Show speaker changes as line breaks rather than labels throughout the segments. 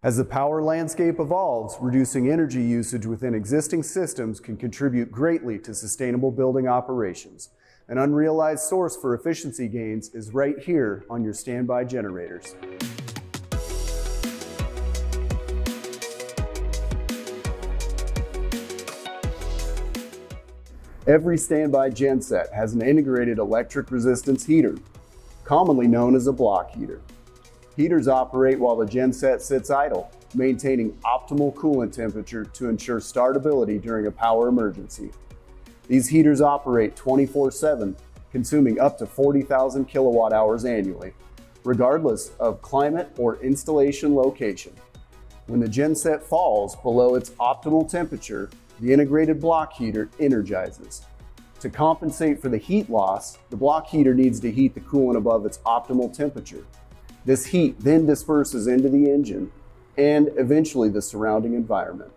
As the power landscape evolves, reducing energy usage within existing systems can contribute greatly to sustainable building operations. An unrealized source for efficiency gains is right here on your standby generators. Every standby genset has an integrated electric resistance heater, commonly known as a block heater. Heaters operate while the genset sits idle, maintaining optimal coolant temperature to ensure startability during a power emergency. These heaters operate 24-7, consuming up to 40,000 kilowatt hours annually, regardless of climate or installation location. When the genset falls below its optimal temperature, the integrated block heater energizes. To compensate for the heat loss, the block heater needs to heat the coolant above its optimal temperature. This heat then disperses into the engine and eventually the surrounding environment.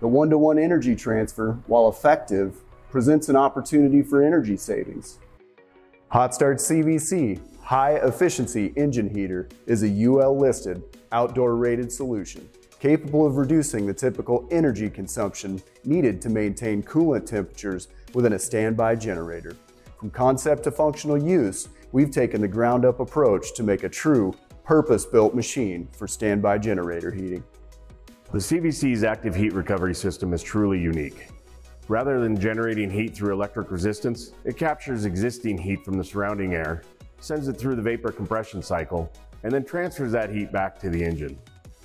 The one-to-one energy transfer, while effective, presents an opportunity for energy savings. HotStart CVC High Efficiency Engine Heater is a UL listed, outdoor rated solution capable of reducing the typical energy consumption needed to maintain coolant temperatures within a standby generator. From concept to functional use, we've taken the ground up approach to make a true purpose-built machine for standby generator heating.
The CVC's active heat recovery system is truly unique. Rather than generating heat through electric resistance, it captures existing heat from the surrounding air, sends it through the vapor compression cycle, and then transfers that heat back to the engine.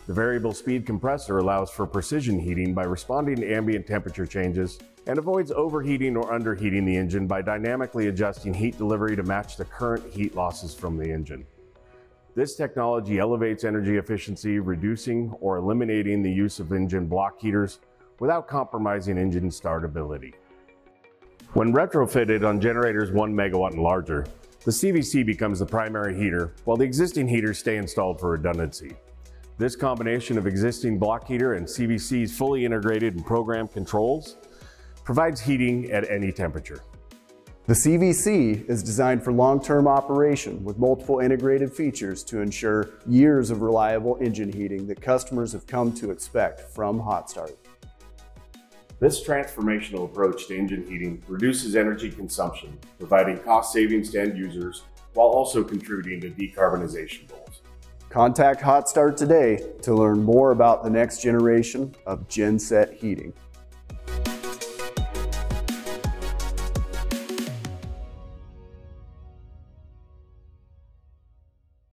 The variable speed compressor allows for precision heating by responding to ambient temperature changes and avoids overheating or underheating the engine by dynamically adjusting heat delivery to match the current heat losses from the engine. This technology elevates energy efficiency, reducing or eliminating the use of engine block heaters without compromising engine startability. When retrofitted on generators 1 megawatt and larger, the CVC becomes the primary heater while the existing heaters stay installed for redundancy. This combination of existing block heater and CVC's fully integrated and programmed controls provides heating at any temperature.
The CVC is designed for long-term operation with multiple integrated features to ensure years of reliable engine heating that customers have come to expect from HotStart.
This transformational approach to engine heating reduces energy consumption, providing cost savings to end users while also contributing to decarbonization goals.
Contact HotStart today to learn more about the next generation of genset heating.